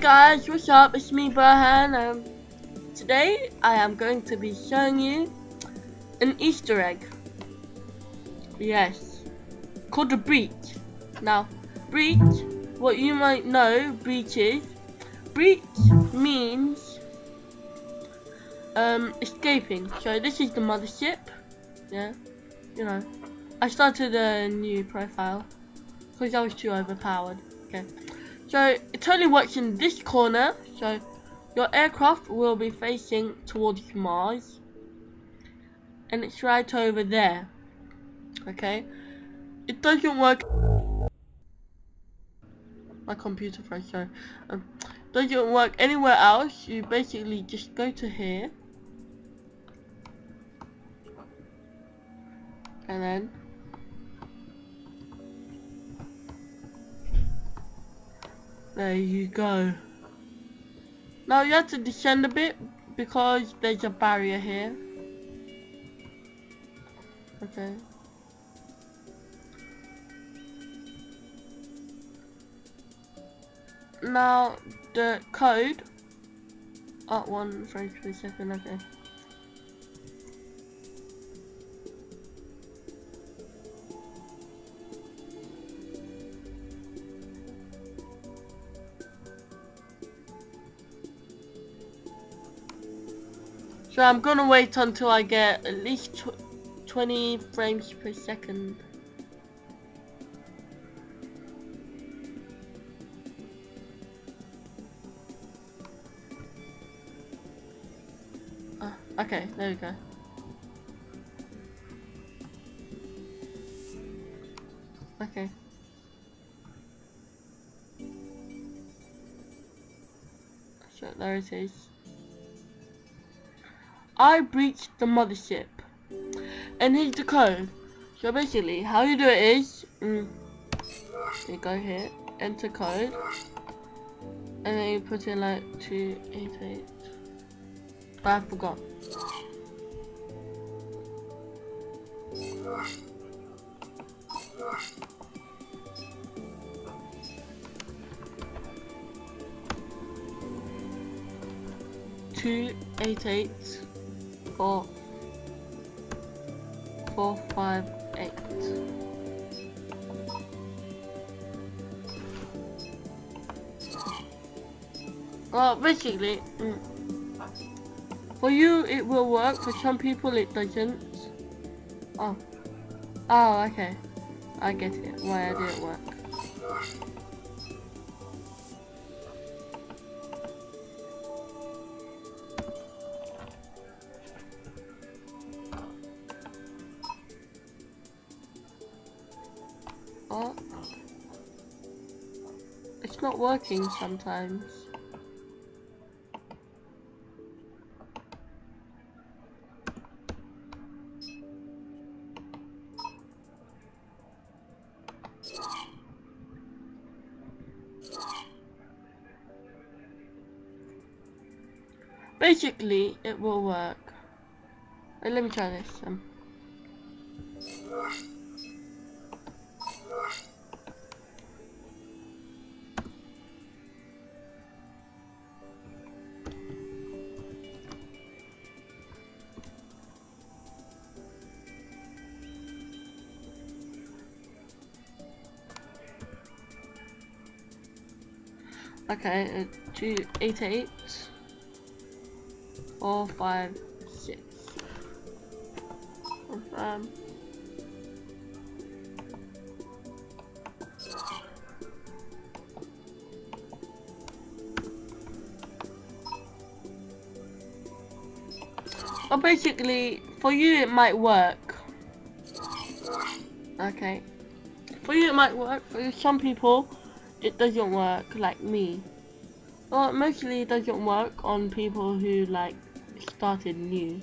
Guys, what's up? It's me, Berhan. Um, today I am going to be showing you an Easter egg. Yes, called the breach. Now, breach, what you might know, breach is, breach means um, escaping. So this is the mothership. Yeah, you know, I started a new profile because I was too overpowered. Okay. So it only works in this corner. So your aircraft will be facing towards Mars. And it's right over there. Okay. It doesn't work. My computer froze, sorry. Um, doesn't work anywhere else. You basically just go to here. And then There you go. Now you have to descend a bit because there's a barrier here. Okay. Now the code. Oh, one frame per second. Okay. So I'm gonna wait until I get at least tw 20 frames per second. Uh, okay, there we go. Okay. So there it is. I breached the mothership. And here's the code. So basically, how you do it is, mm, you go here, enter code, and then you put in like 288. But I forgot. Two eight eight four, four, five, eight. Well, basically, mm, for you it will work, for some people it doesn't. Oh. Oh, okay. I get it, why I didn't work. Oh. It's not working sometimes. Basically, it will work. let me try this. Um. Okay, uh, two eight eight four five six. Confirm. Well, basically, for you it might work. Okay. For you it might work, for some people it doesn't work like me. Well, mostly it doesn't work on people who like started new.